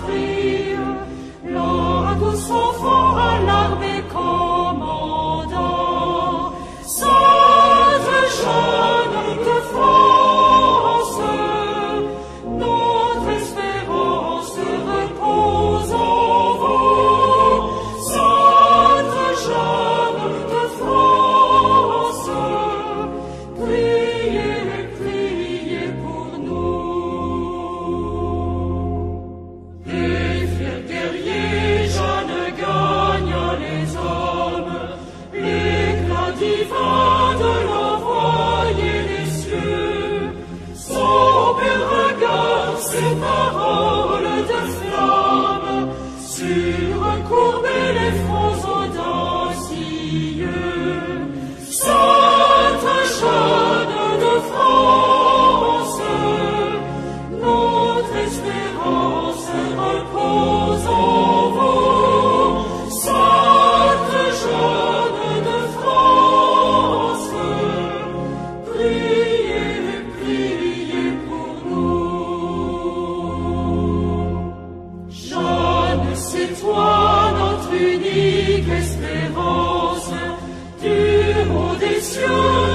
free. ancora Les. fuori unique espérance, tu haut des cieux.